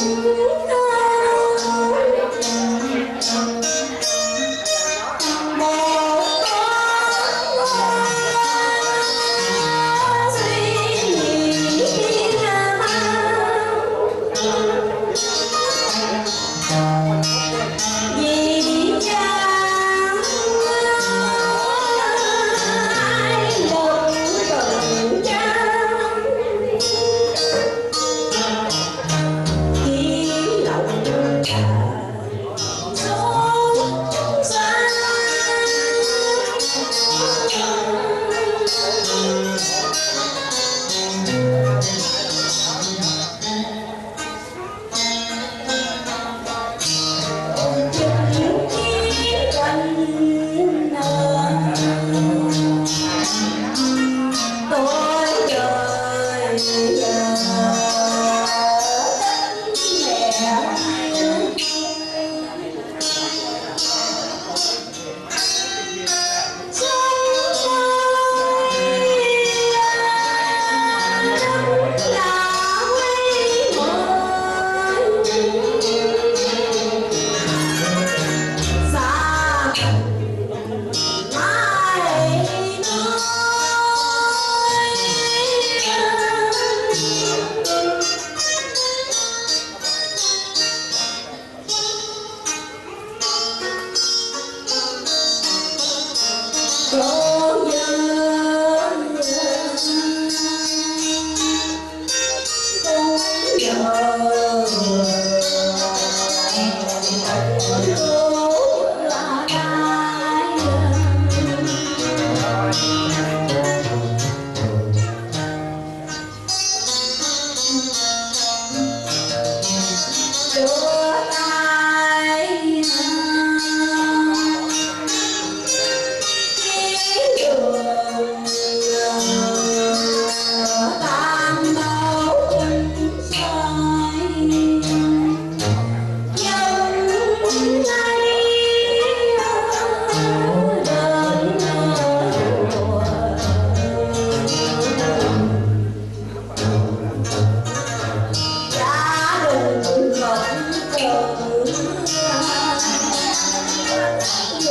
chính Yeah.